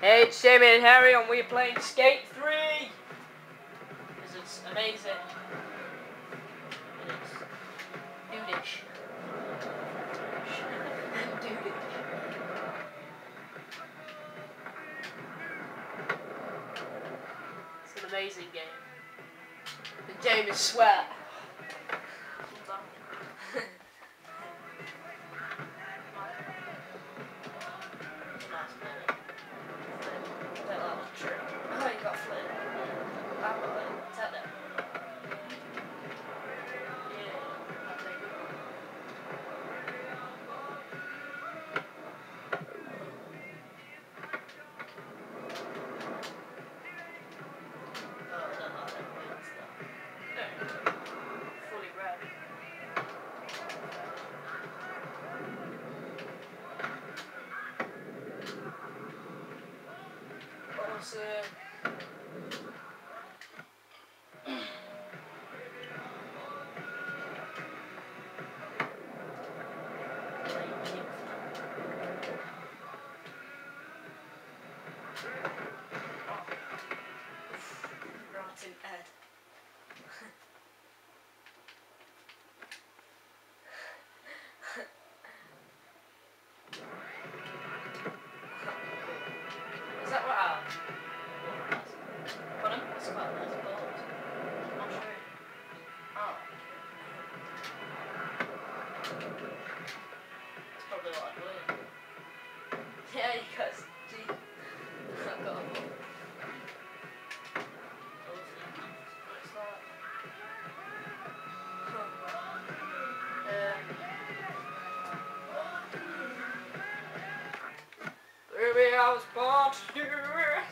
Hey, it's Jamie and Harry, and we're playing Skate 3! This is amazing. It is. Dudish. It's an amazing game. The game is sweat. Yeah, you guys. Gee. Yeah. Baby, I was born to do it.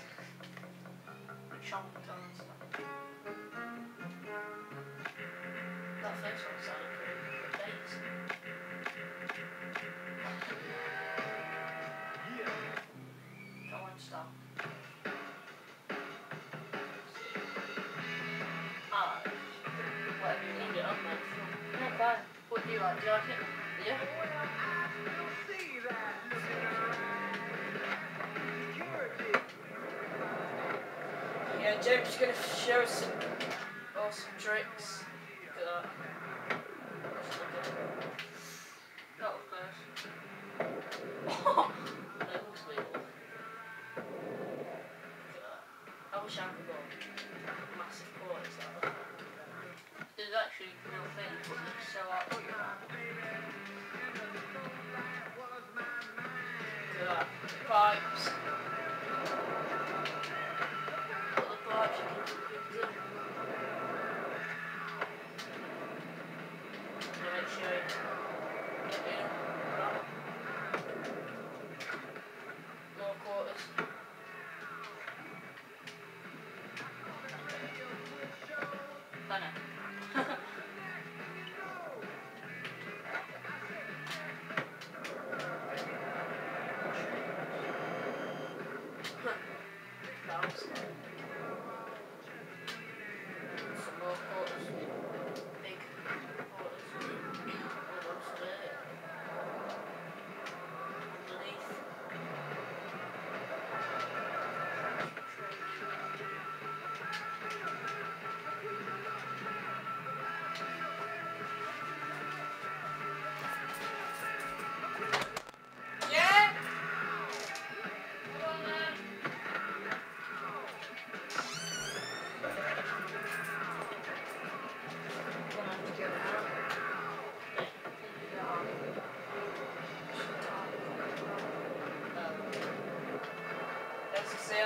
Yeah. Yeah, James is gonna show us some awesome tricks. Look at that.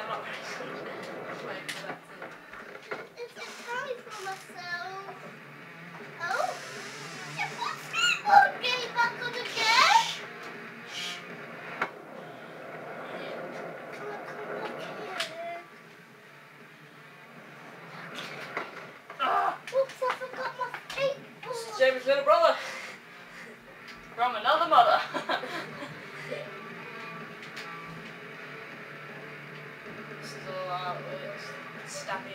I'm not playing for that too. It's a time for myself. Oh, you put skateboard game back on again? Come on, come back here. Ah! Oops, I forgot my This is skateboard. Jamie's little brother.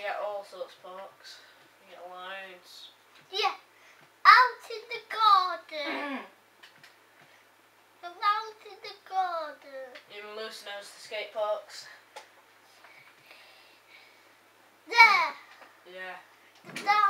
You get all sorts of parks. You get loads. Yeah. Out in the garden. out in the garden. Even Moose knows the skate parks. There. Yeah. Down.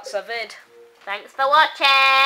lots of vid. Thanks for watching!